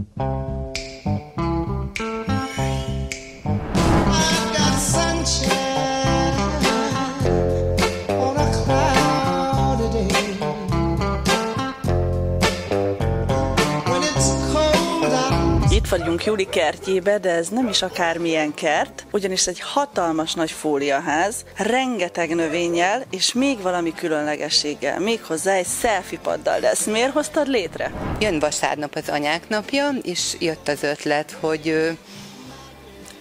mm-hmm. Vagyunk Júli kertjébe, de ez nem is akármilyen kert, ugyanis egy hatalmas nagy fóliaház, rengeteg növényel, és még valami különlegességgel, méghozzá egy selfie paddal. Ezt miért hoztad létre? Jön vasárnap az anyák napja, és jött az ötlet, hogy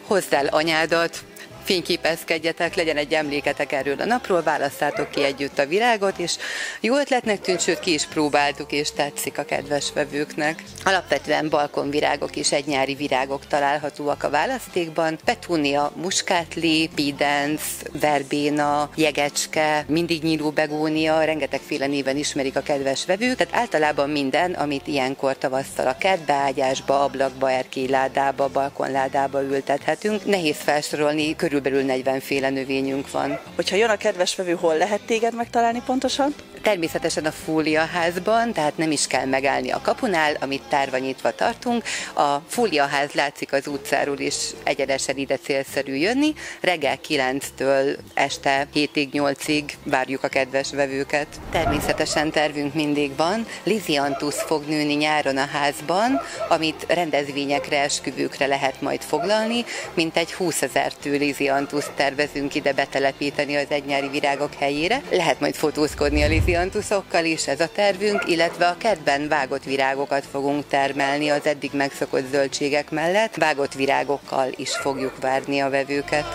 hozd el anyádat, fényképezkedjetek, legyen egy emléketek erről a napról, választátok ki együtt a virágot, és jó ötletnek tűnt, sőt ki is próbáltuk, és tetszik a kedves vevőknek. Alapvetően balkonvirágok és egy nyári virágok találhatóak a választékban. Petúnia, muskátli, pidens, verbéna, jegecske, mindig nyíló begónia, rengetegféle néven ismerik a kedves vevők, tehát általában minden, amit ilyenkor tavasszal a kertbe, ágyásba, ablakba, erkélyládába, balkonládába ültethetünk. Nehéz felsorolni, körül körülbelül 40 féle növényünk van. Hogyha jön a kedves vevő, hol lehet téged megtalálni pontosan? Természetesen a fóliaházban, tehát nem is kell megállni a kapunál, amit tárva nyitva tartunk. A fóliaház látszik az utcáról is egyenesen ide célszerű jönni. Reggel 9-től este 7-ig, 8-ig várjuk a kedves vevőket. Természetesen tervünk mindig van. Liziantus fog nőni nyáron a házban, amit rendezvényekre, esküvőkre lehet majd foglalni, mint egy 20 ezer tő liziantus tervezünk ide betelepíteni az egynyári virágok helyére. Lehet majd fotózkodni a fiantuszokkal is ez a tervünk, illetve a kedben vágott virágokat fogunk termelni az eddig megszokott zöldségek mellett. Vágott virágokkal is fogjuk várni a vevőket.